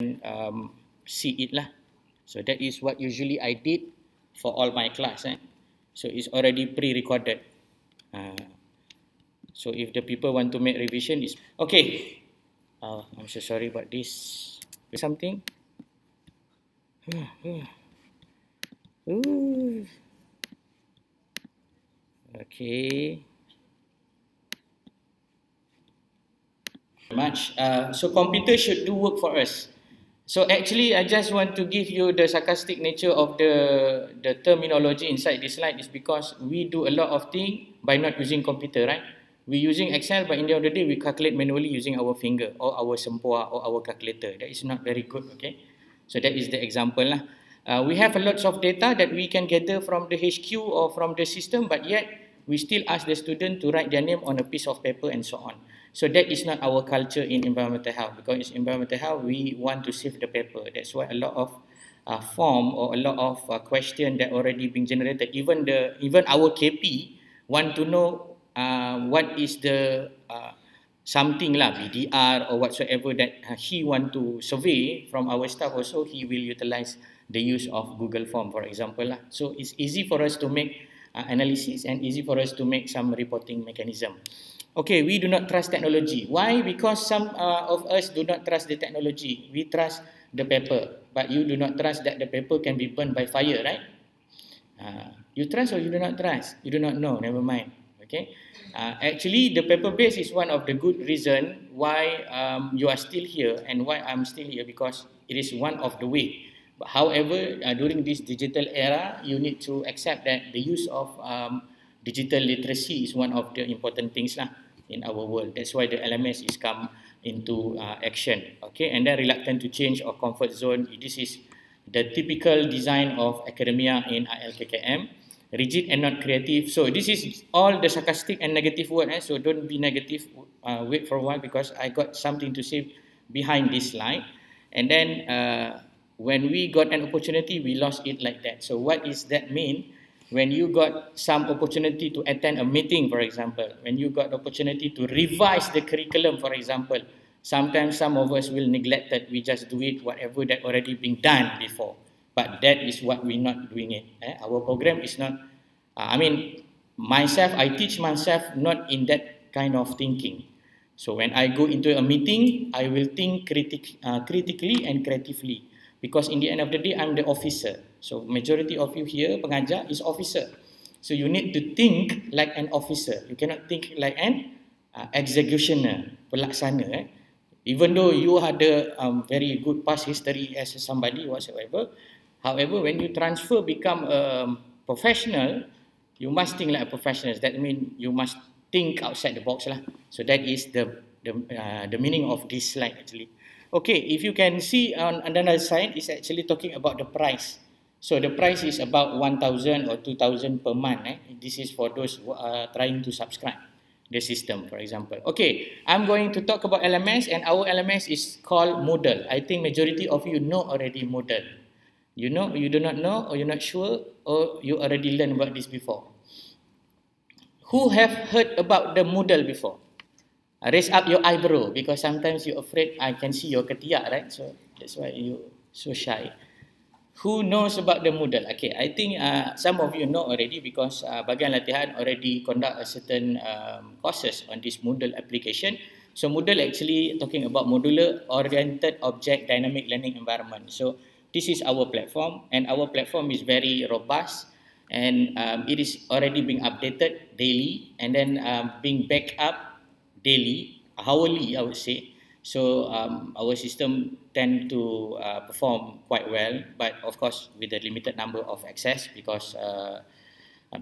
um, see it lah. So that is what usually I did for all my class. Eh? So it's already pre-recorded. Uh, so if the people want to make revision, is okay. Uh, I'm so sorry about this. Something. Okay. Much. Uh, so computer should do work for us. So actually, I just want to give you the sarcastic nature of the the terminology inside this slide is because we do a lot of things by not using computer, right? We using Excel, but in the end of the day, we calculate manually using our finger or our sempua or our calculator. That is not very good, okay? So that is the example lah. Uh, we have a lots of data that we can gather from the HQ or from the system, but yet we still ask the student to write their name on a piece of paper and so on. So that is not our culture in environmental health because in environmental health we want to save the paper. That's why a lot of uh, form or a lot of uh, question that already being generated. Even the even our KP want to know uh, what is the uh, something lah BDR or whatsoever that uh, he want to survey from our staff. Also he will utilize the use of Google Form for example lah. So it's easy for us to make uh, analysis and easy for us to make some reporting mechanism. Okay, we do not trust technology. Why? Because some uh, of us do not trust the technology. We trust the paper. But you do not trust that the paper can be burned by fire, right? Uh, you trust or you do not trust? You do not know, never mind. Okay. Uh, actually, the paper base is one of the good reason why um, you are still here and why I'm still here because it is one of the way. But however, uh, during this digital era, you need to accept that the use of um, digital literacy is one of the important things lah in our world. That's why the LMS is come into uh, action. Okay, and then reluctant to change or comfort zone. This is the typical design of academia in ILKKM. Rigid and not creative. So this is all the sarcastic and negative word. Eh? So don't be negative. Uh, wait for a while because I got something to say behind this slide. And then uh, when we got an opportunity, we lost it like that. So what is that mean? When you got some opportunity to attend a meeting, for example, when you got opportunity to revise the curriculum, for example, sometimes some of us will neglect that we just do it whatever that already been done before. But that is what we're not doing it. Eh? Our program is not, uh, I mean, myself, I teach myself not in that kind of thinking. So when I go into a meeting, I will think critic, uh, critically and creatively. Because in the end of the day, I'm the officer. So majority of you here, pengajar, is officer. So you need to think like an officer. You cannot think like an uh, executioner, pelaksana. Eh? Even though you had a um, very good past history as somebody whatsoever, however, when you transfer become a professional, you must think like a professional. That means you must think outside the box lah. So that is the the uh, the meaning of this slide actually. Okay, if you can see on, another side, it's actually talking about the price. So the price is about 1,000 or 2,000 per month. Eh? This is for those who are trying to subscribe the system, for example. Okay, I'm going to talk about LMS and our LMS is called Moodle. I think majority of you know already Moodle. You know, you do not know or you're not sure or you already learned about this before. Who have heard about the Moodle before? Raise up your eyebrow because sometimes you're afraid I can see your ketiak, right? So that's why you so shy. Who knows about the Moodle? Okay, I think uh, some of you know already because uh, bagian latihan already conduct a certain um, courses on this Moodle application. So Moodle actually talking about modular oriented object dynamic learning environment. So this is our platform and our platform is very robust and um, it is already being updated daily and then um, being backed up daily, hourly, I would say. So um, our system tend to uh, perform quite well, but of course with a limited number of access because uh,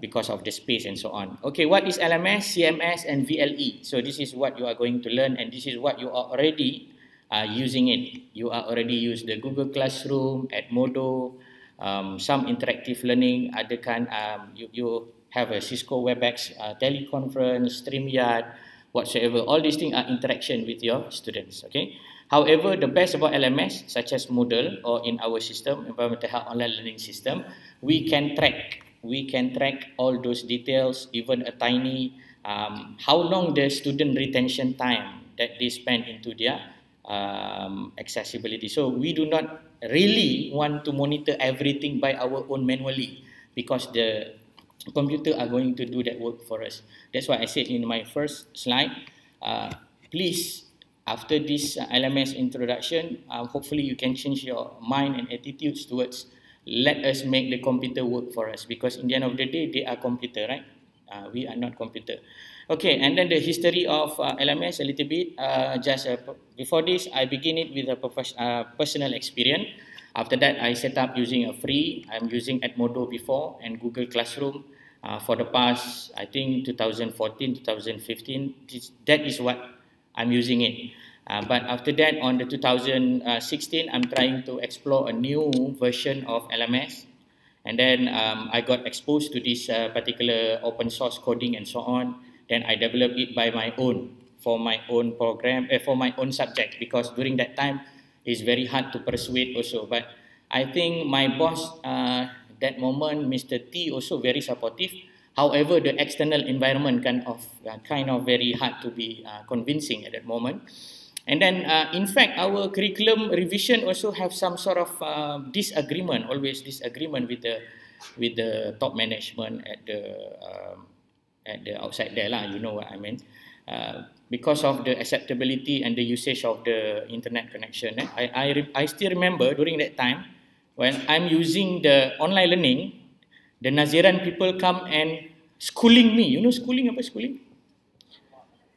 because of the space and so on. Okay, what is LMS, CMS, and VLE? So this is what you are going to learn, and this is what you are already uh, using it. You are already use the Google Classroom, Edmodo, um, some interactive learning. Other kind, um, you you have a Cisco WebEx uh, teleconference, Streamyard whatsoever. All these things are interaction with your students. Okay. However, the best about LMS, such as Moodle or in our system, Environmental Health Online Learning System, we can track. We can track all those details, even a tiny, um, how long the student retention time that they spend into their um, accessibility. So we do not really want to monitor everything by our own manually because the computer are going to do that work for us. That's why I said in my first slide, uh, please, after this uh, LMS introduction, uh, hopefully you can change your mind and attitudes towards let us make the computer work for us because in the end of the day, they are computer, right? Uh, we are not computer. Okay, and then the history of uh, LMS a little bit. Uh, just uh, before this, I begin it with a uh, personal experience. After that, I set up using a free. I'm using Edmodo before and Google Classroom uh, for the past, I think 2014, 2015. This, that is what I'm using it. Uh, but after that, on the 2016, I'm trying to explore a new version of LMS. And then um, I got exposed to this uh, particular open source coding and so on. Then I developed it by my own for my own program, uh, for my own subject because during that time it's very hard to persuade also. But I think my boss uh, that moment, Mr. T, also very supportive. However, the external environment kind of uh, kind of very hard to be uh, convincing at that moment. And then, uh, in fact, our curriculum revision also have some sort of uh, disagreement, always disagreement with the with the top management at the um, at the outside there lah. You know what I mean? Uh, because of the acceptability and the usage of the internet connection. Eh? I I I still remember during that time when I'm using the online learning, the Naziran people come and schooling me. You know schooling apa schooling?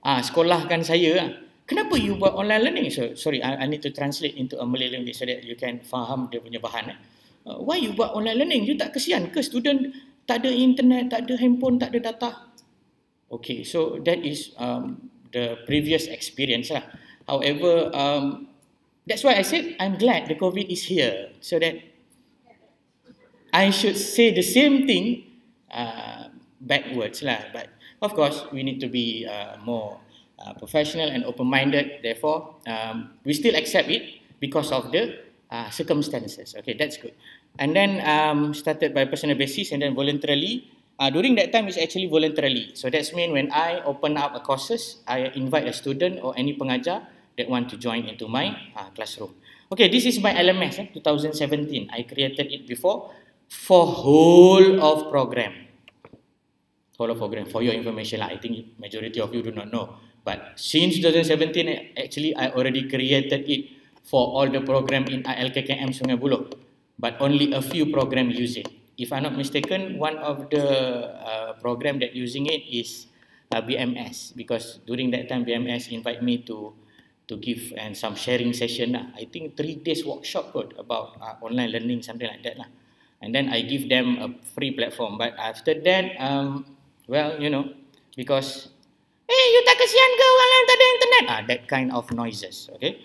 Ah, sekolahkan saya. Kenapa you buat online learning? So, sorry, I, I need to translate into a Malay language so that you can faham dia punya bahan. Eh. Uh, why you buat online learning? You tak kesian ke student tak ada internet, tak ada handphone, tak ada data? Okay, so that is um, the previous experience lah. However, um, That's why I said I'm glad the COVID is here so that I should say the same thing uh, backwards lah. But of course, we need to be uh, more uh, professional and open-minded. Therefore, um, we still accept it because of the uh, circumstances. Okay, that's good. And then um, started by personal basis and then voluntarily. Uh, during that time, it's actually voluntarily. So that's mean when I open up a courses, I invite a student or any pengajar that want to join into my uh, classroom. Okay, this is my LMS, eh, 2017. I created it before for whole of program. Whole of program, for your information, lah. I think majority of you do not know. But since 2017, eh, actually, I already created it for all the program in ILKKM Sungai Buloh. But only a few program use it. If I'm not mistaken, one of the uh, program that using it is uh, BMS. Because during that time, BMS invite me to to give and some sharing session lah. I think three days workshop kot about uh, online learning something like that lah. And then I give them a free platform. But after that, um, well, you know, because hey, you tak kesian ke lain tak ada internet? Ah, that kind of noises, okay?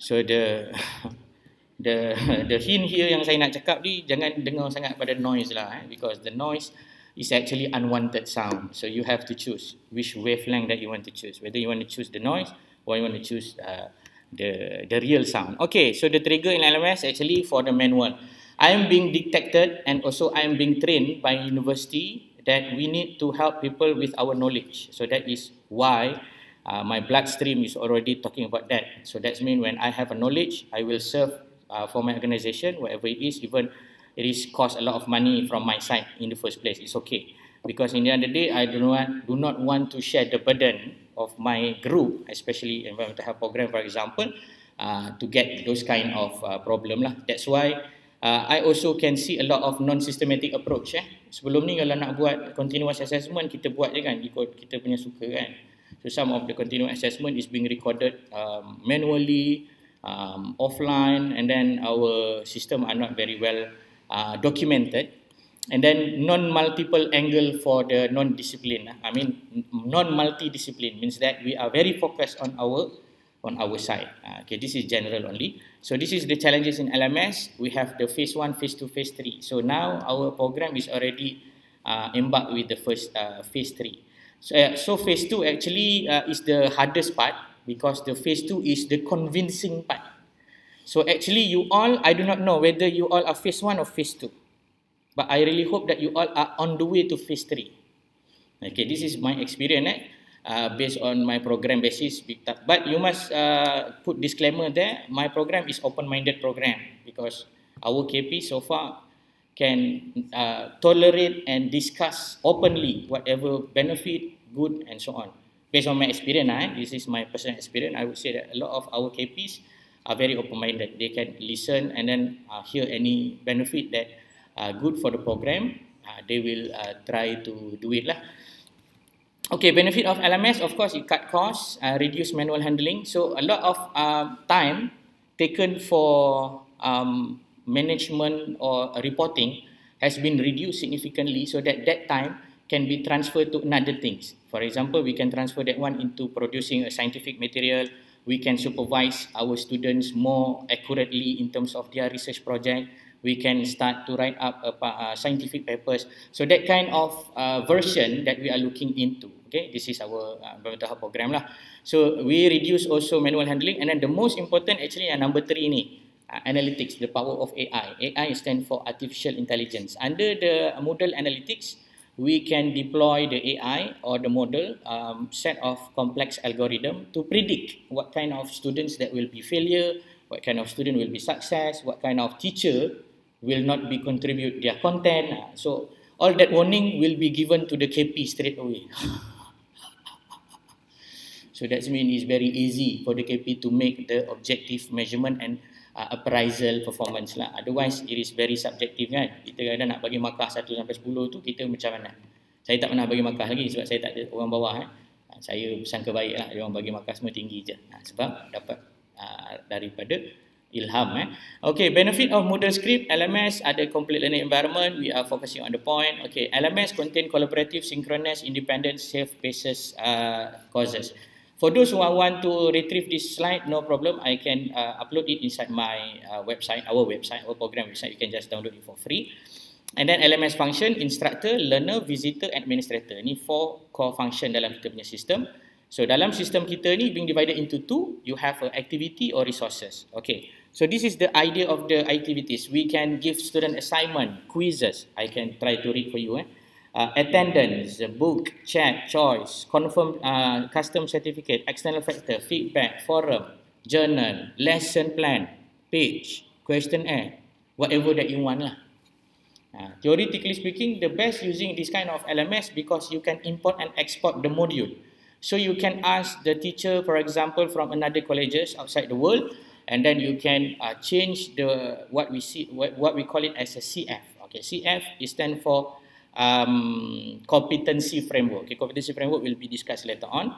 So the the the hint here yang saya nak cakap ni jangan dengar sangat pada noise lah, eh? because the noise is actually unwanted sound. So you have to choose which wavelength that you want to choose. Whether you want to choose the noise or you want to choose uh, the the real sound. Okay, so the trigger in LMS actually for the manual. I am being detected and also I am being trained by university that we need to help people with our knowledge. So that is why uh, my bloodstream is already talking about that. So that's mean when I have a knowledge, I will serve uh, for my organization, whatever it is, even it is cost a lot of money from my side in the first place. It's okay because in the end of the day, I do not do not want to share the burden of my group, especially environmental health program, for example, uh, to get those kind of uh, problem lah. That's why uh, I also can see a lot of non-systematic approach. Eh. Sebelum ni kalau nak buat continuous assessment, kita buat je kan, ikut kita punya suka kan. So some of the continuous assessment is being recorded um, manually, um, offline, and then our system are not very well uh, documented and then non-multiple angle for the non-discipline. I mean, non-multi-discipline means that we are very focused on our on our side. Uh, okay, this is general only. So this is the challenges in LMS. We have the phase one, phase two, phase three. So now our program is already uh, embarked with the first uh, phase three. So, uh, so phase two actually uh, is the hardest part because the phase two is the convincing part. So actually you all, I do not know whether you all are phase one or phase two. But I really hope that you all are on the way to phase three. Okay, this is my experience. Eh? uh, based on my program basis. But you must uh, put disclaimer there. My program is open-minded program because our KP so far can uh, tolerate and discuss openly whatever benefit, good and so on. Based on my experience, eh, this is my personal experience, I would say that a lot of our KPs are very open-minded. They can listen and then uh, hear any benefit that uh, good for the program. Uh, they will uh, try to do it lah. Okay, benefit of LMS, of course, it cut costs, uh, reduce manual handling. So a lot of uh, time taken for um, management or reporting has been reduced significantly so that that time can be transferred to another things. For example, we can transfer that one into producing a scientific material. We can supervise our students more accurately in terms of their research project. We can start to write up uh, uh, scientific papers. So that kind of uh, version that we are looking into. Okay, this is our uh, program lah. So we reduce also manual handling, and then the most important actually uh, number three ni uh, analytics, the power of AI. AI stand for artificial intelligence. Under the model analytics, we can deploy the AI or the model um, set of complex algorithm to predict what kind of students that will be failure, what kind of student will be success, what kind of teacher will not be contribute their content. So all that warning will be given to the KP straight away. So that means it's very easy for the KP to make the objective measurement and uh, appraisal performance lah. Otherwise, it is very subjective kan. Kita kadang nak bagi markah 1 sampai 10 tu, kita macam mana? Saya tak pernah bagi markah lagi sebab saya tak ada orang bawah. Eh. Saya sangka baik lah, dia orang bagi markah semua tinggi je. Ha, sebab dapat uh, daripada ilham. Eh. Okay, benefit of Moodle Script, LMS ada complete learning environment. We are focusing on the point. Okay, LMS contain collaborative, synchronous, independent, safe-basis uh, courses. For those who want to retrieve this slide, no problem. I can uh, upload it inside my uh, website, our website, our program website. You can just download it for free. And then LMS function, instructor, learner, visitor, administrator. Ini four core function dalam kita punya system. So dalam sistem kita ni being divided into two, you have a activity or resources. Okay. So this is the idea of the activities. We can give student assignment, quizzes. I can try to read for you. Eh uh, attendance, book, chat, choice, confirm uh, custom certificate, external factor, feedback, forum, journal, lesson plan, page, questionnaire, whatever that you want lah. Uh, theoretically speaking, the best using this kind of LMS because you can import and export the module. So you can ask the teacher, for example, from another colleges outside the world, and then you can uh, change the what we see what, what we call it as a CF. Okay, CF is stand for um, competency framework. Okay, competency framework will be discussed later on.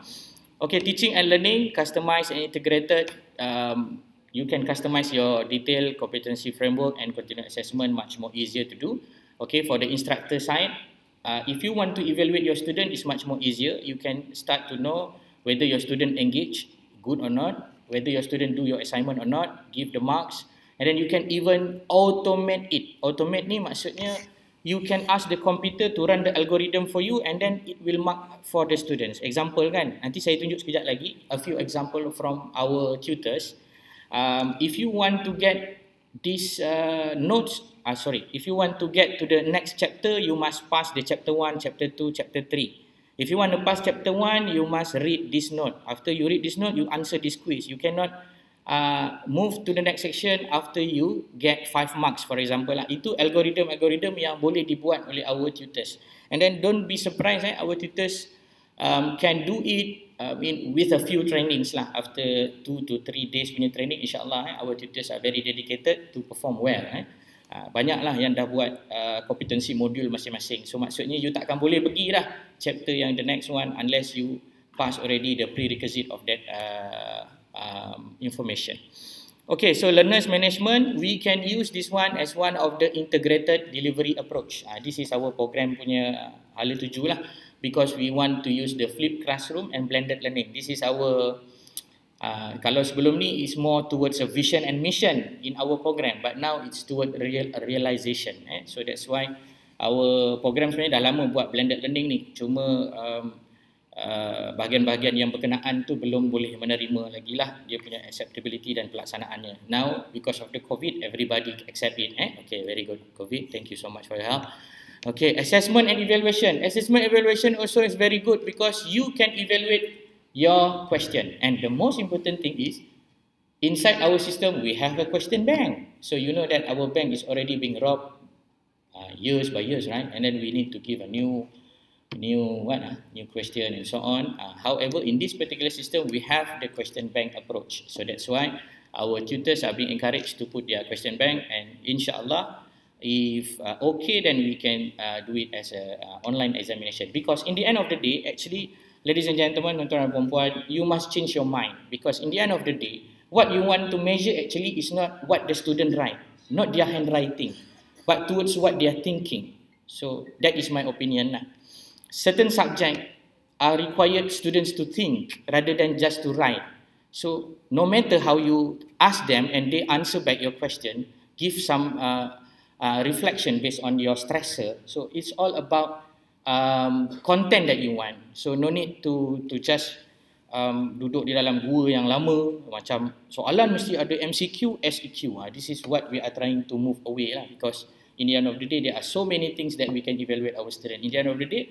Okay, teaching and learning, customized and integrated. Um, you can customize your detailed competency framework and continuous assessment much more easier to do. Okay, for the instructor side, uh, if you want to evaluate your student, it's much more easier. You can start to know whether your student engage good or not, whether your student do your assignment or not, give the marks, and then you can even automate it. Automate ni maksudnya you can ask the computer to run the algorithm for you and then it will mark for the students. Example kan, nanti saya tunjuk sekejap lagi a few example from our tutors. Um, if you want to get this uh, notes, uh, sorry, if you want to get to the next chapter, you must pass the chapter 1, chapter 2, chapter 3. If you want to pass chapter 1, you must read this note. After you read this note, you answer this quiz. You cannot uh, move to the next section after you get five marks for example lah. itu algorithm-algorithm yang boleh dibuat oleh our tutors and then don't be surprised eh, our tutors um, can do it uh, in, with a few trainings lah after two to three days punya training insyaAllah eh, our tutors are very dedicated to perform well eh. Uh, banyaklah yang dah buat uh, kompetensi modul masing-masing so maksudnya you takkan boleh pergi lah chapter yang the next one unless you pass already the prerequisite of that uh, um, information. Okay, so learners management, we can use this one as one of the integrated delivery approach. Uh, this is our program punya hala tuju lah because we want to use the flipped classroom and blended learning. This is our, uh, kalau sebelum ni is more towards a vision and mission in our program but now it's toward real realization. Eh? So that's why our program sebenarnya dah lama buat blended learning ni. Cuma um, Uh, bahagian-bahagian yang berkenaan tu belum boleh menerima lagi lah dia punya acceptability dan pelaksanaannya. Now, because of the COVID, everybody accept it. Eh? Okay, very good. COVID, thank you so much for your help. Okay, assessment and evaluation. Assessment evaluation also is very good because you can evaluate your question. And the most important thing is, inside our system, we have a question bank. So you know that our bank is already being robbed uh, years by years, right? And then we need to give a new, new what, uh, new question and so on. Uh, however, in this particular system, we have the question bank approach. So that's why our tutors are being encouraged to put their question bank and inshallah, if uh, okay then we can uh, do it as a uh, online examination because in the end of the day actually ladies and gentlemen tuan-tuan dan puan-puan you must change your mind. Because in the end of the day what you want to measure actually is not what the student write not their handwriting but towards what they are thinking. So that is my opinion lah. Certain subject are required students to think rather than just to write. So no matter how you ask them and they answer back your question give some uh, uh, reflection based on your stressor. So it's all about um, content that you want. So no need to to just um, duduk di dalam gua yang lama macam soalan mesti ada MCQ, SEQ. Uh, this is what we are trying to move away lah because in the end of the day there are so many things that we can evaluate our student. In the end of the day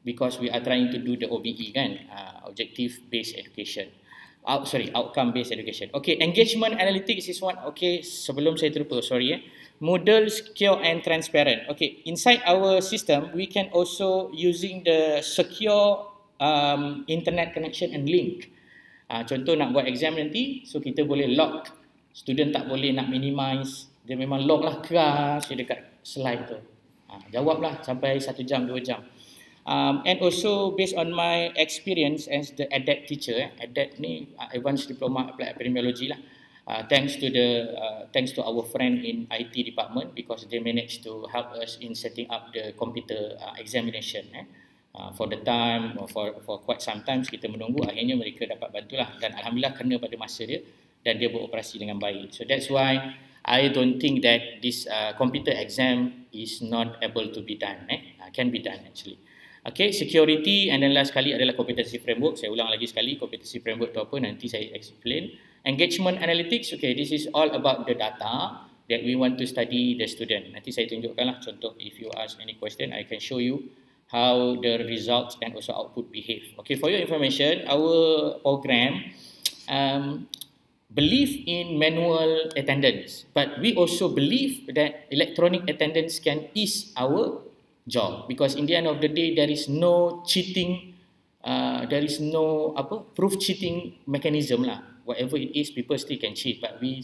because we are trying to do the OBE kan, uh, objective based education. Out, sorry, outcome based education. Okay, engagement analytics is one. Okay, sebelum saya terlupa, sorry eh. Moodle secure and transparent. Okay, inside our system, we can also using the secure um, internet connection and link. Uh, contoh nak buat exam nanti, so kita boleh lock. Student tak boleh nak minimize. Dia memang lock lah keras dekat slide tu. Uh, jawablah sampai satu jam, dua jam. Um, and also based on my experience as the ADET teacher, eh, ADET ni uh, Advanced Diploma Applied Epidemiology lah. Uh, thanks to the uh, thanks to our friend in IT department because they managed to help us in setting up the computer uh, examination eh. uh, for the time for for quite some time kita menunggu akhirnya mereka dapat bantulah dan alhamdulillah kena pada masa dia dan dia beroperasi dengan baik so that's why I don't think that this uh, computer exam is not able to be done eh uh, can be done actually Okay, security and then last sekali adalah competency framework. Saya ulang lagi sekali, competency framework tu apa nanti saya explain. Engagement analytics, okay, this is all about the data that we want to study the student. Nanti saya tunjukkanlah contoh if you ask any question, I can show you how the results and also output behave. Okay, for your information, our program um, believe in manual attendance, but we also believe that electronic attendance can ease our job because in the end of the day there is no cheating uh, there is no apa proof cheating mechanism lah whatever it is, people still can cheat. But we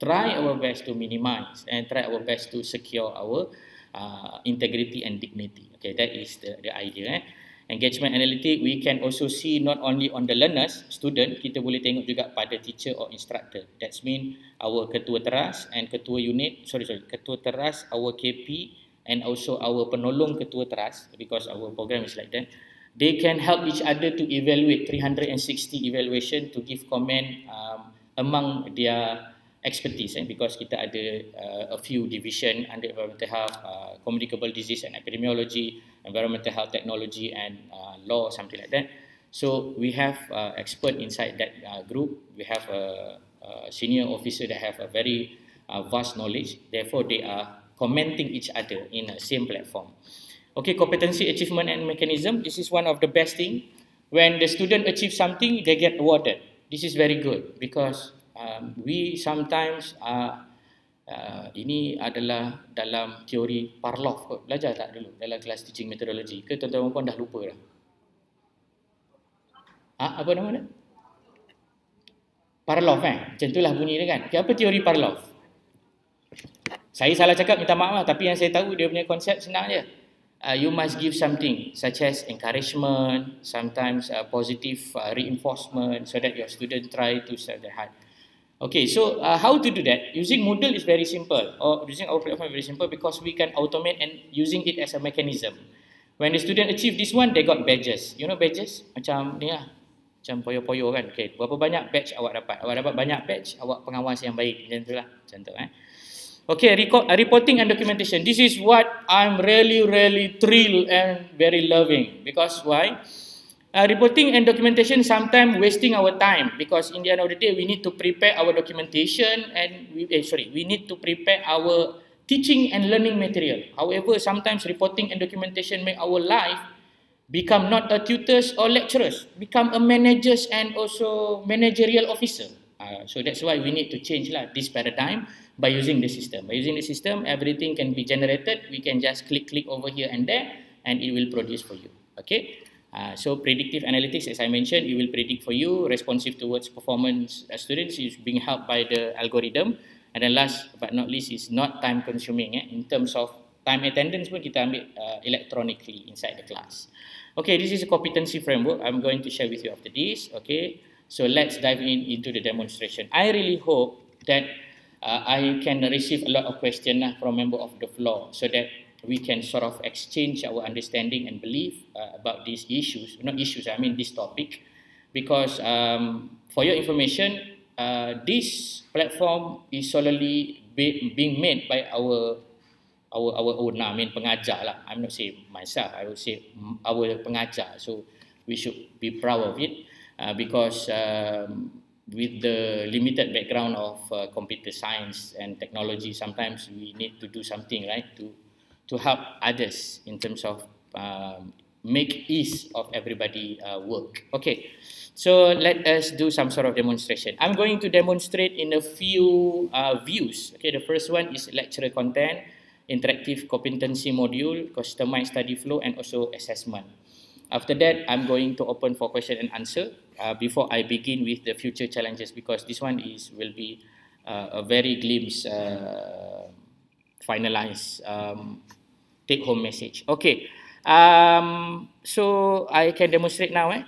try our best to minimize and try our best to secure our uh, integrity and dignity. Okay, that is the, the idea. Eh? Engagement analytic, we can also see not only on the learners, student, kita boleh tengok juga pada teacher or instructor. That's mean our ketua teras and ketua unit, sorry, sorry, ketua teras, our KP and also our penolong ketua teras because our program is like that they can help each other to evaluate 360 evaluation to give comment um, among their expertise eh, because kita ada uh, a few division under environmental health, uh, communicable disease and epidemiology, environmental health technology and uh, law, something like that. So we have uh, expert inside that uh, group. We have a, a senior officer that have a very uh, vast knowledge. Therefore, they are commenting each other in the same platform. Okay, competency achievement and mechanism. This is one of the best thing. When the student achieve something, they get awarded. This is very good because um, we sometimes uh, uh, ini adalah dalam teori Parloff kot. Belajar tak dulu dalam kelas teaching methodology? Ke tuan-tuan pun dah lupa dah? Ha, apa nama dia? Parloff eh? Macam itulah bunyi dia kan? Okay, apa teori Parloff? Saya salah cakap minta maaf lah. Tapi yang saya tahu dia punya konsep senang je uh, you must give something such as encouragement, sometimes uh, positive uh, reinforcement so that your student try to serve their heart. Okay, so uh, how to do that? Using Moodle is very simple or using our platform is very simple because we can automate and using it as a mechanism. When the student achieve this one, they got badges. You know badges? Macam ni lah. Macam poyo-poyo kan. Okay, berapa banyak badge awak dapat? Awak dapat banyak badge, awak pengawas yang baik. Macam tu lah. Tu eh. Okay, reporting and documentation. This is what I'm really, really thrilled and very loving. Because why? Uh, reporting and documentation sometimes wasting our time because in the end of the day we need to prepare our documentation and we, eh, sorry we need to prepare our teaching and learning material. However, sometimes reporting and documentation make our life become not a tutors or lecturers, become a managers and also managerial officer. Uh, so that's why we need to change lah this paradigm by using the system. By using the system, everything can be generated. We can just click, click over here and there, and it will produce for you. Okay. Uh, so predictive analytics, as I mentioned, it will predict for you, responsive towards performance uh, students is being helped by the algorithm. And then last but not least is not time consuming. Eh? In terms of time attendance pun kita ambil uh, electronically inside the class. Okay, this is a competency framework. I'm going to share with you after this. Okay, so let's dive in into the demonstration. I really hope that uh, I can receive a lot of questions uh, from member of the floor so that we can sort of exchange our understanding and belief uh, about these issues. Not issues, I mean this topic. Because um, for your information, uh, this platform is solely be, being made by our our our owner, I mean pengajar lah. I'm not saying myself, I will say our pengajar. So we should be proud of it uh, because um, with the limited background of uh, computer science and technology, sometimes we need to do something right to to help others in terms of um, make ease of everybody uh, work. Okay. So let us do some sort of demonstration. I'm going to demonstrate in a few uh, views. Okay, the first one is lecture content, interactive competency module, customized study flow, and also assessment. After that, I'm going to open for question and answer uh, before I begin with the future challenges because this one is will be uh, a very glimpse, uh, finalized um, take home message. Okay, um, so I can demonstrate now. Eh?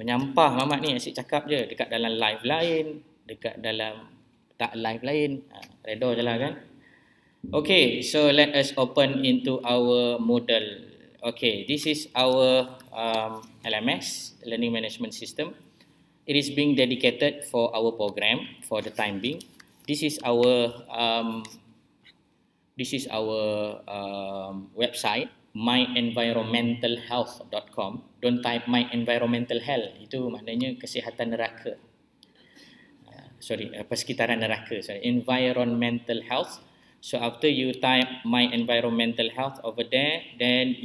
menyampah mamat ni asyik cakap je dekat dalam live lain dekat dalam tak live lain ha, redha je lah kan okay so let us open into our model okay this is our um, LMS learning management system. It is being dedicated for our program for the time being. This is our um, this is our um, website myenvironmentalhealth.com don't type my environmental health itu maknanya kesihatan neraka. Uh, sorry uh, persekitaran neraka sorry. Environmental health. So after you type my environmental health over there then